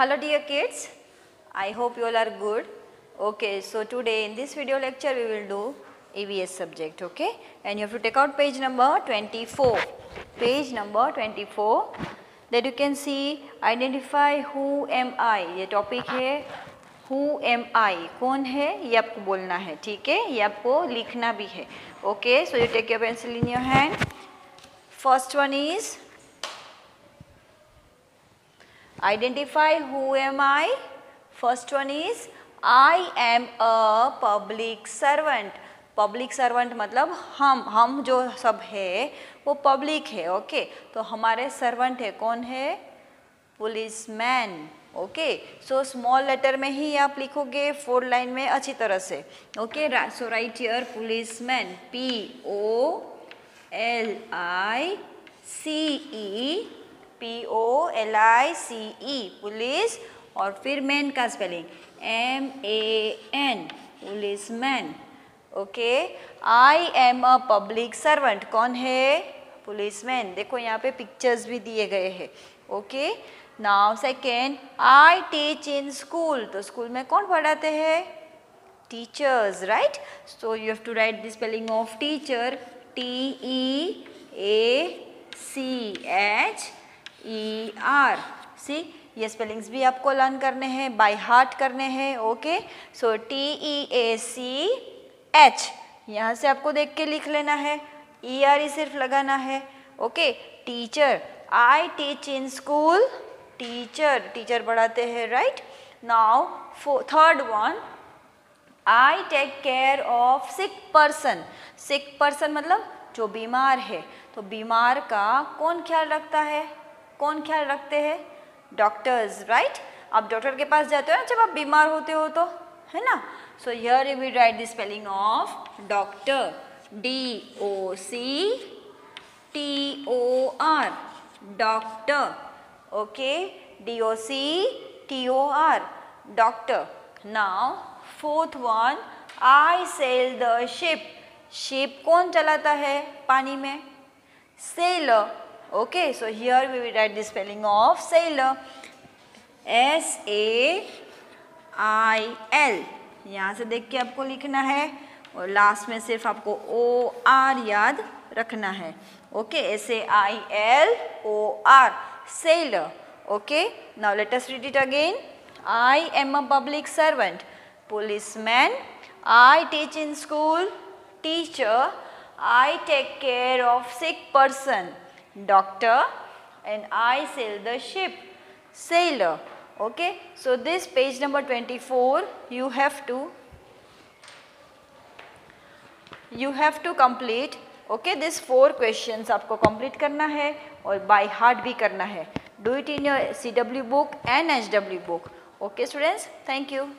Hello dear kids, I hope you all are good. Okay, so today in this video lecture we will do EVS subject, okay? And you have to take out page number 24. Page number 24 that you can see identify who am I. ये topic है who am I. कौन है ये आपको बोलना है ठीक है ये आपको लिखना भी है okay so you take your pencil in your hand first one is identify who am I? First one is, I am a public servant. Public servant मतलब हम हम जो सब है, वो पब्लिक है ओके तो हमारे सर्वेंट है कौन है? Policeman okay so small letter में ही आप लिखोगे फोर लाइन में अच्छी तरह से okay so write here policeman P O L I C E P O L I C E police और फिर मैन का spelling M A N policeman okay I am a public servant कौन है? Policeman देखो यहाँ पे pictures भी दिए गए हैं okay now second I teach in school तो स्कूल में कौन पढ़ाते हैं? Teachers right so you have to write the spelling of teacher T E A C H E R C ये स्पेलिंग्स भी आपको लर्न करने हैं बाय हार्ट करने हैं okay so T E A C H यहाँ से आपको देख के लिख लेना है ई आर ई सिर्फ़ लगाना है okay teacher I teach in school teacher teacher पढ़ाते हैं right now third one I take care of sick person sick person मतलब जो बीमार है। तो बीमार का कौन ख्याल रखता है? कौन ख्याल रखते हैं? डॉक्टर्स राइट आप डॉक्टर के पास जाते हो ना जब आप बीमार होते हो तो? है ना? So here you will write the spelling of doctor D O C T O R doctor okay D O C T O R doctor now fourth one I sail the ship ship कौन चलाता है? पानी में? Sailor okay, so here we will write the spelling of sailor. S a i l. यहाँ से देख के आपको लिखना है और लास्ट में सिर्फ़ आपको ओ आर याद रखना है। Okay S A I L O R sail okay now let us read it again I am a public servant police man I teach in school teacher I take care of sick person doctor and I sail the ship sailor okay so this page number 24 you have to you have to complete okay this four questions आपको complete करना है और by heart भी करना है do it in your CW book and HW book okay students thank you